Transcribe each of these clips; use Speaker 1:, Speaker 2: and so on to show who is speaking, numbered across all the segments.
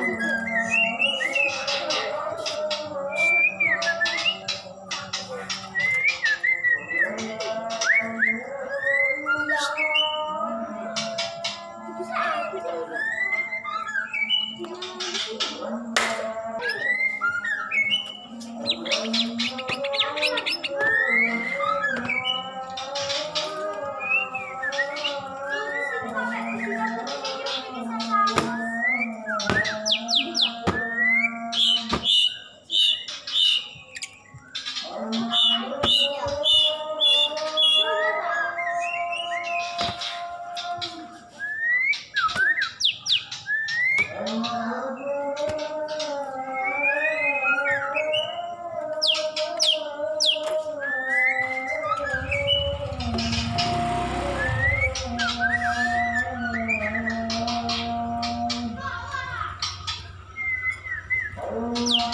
Speaker 1: 了。Música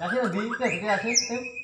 Speaker 2: 亚西，你，对对对，亚西，对。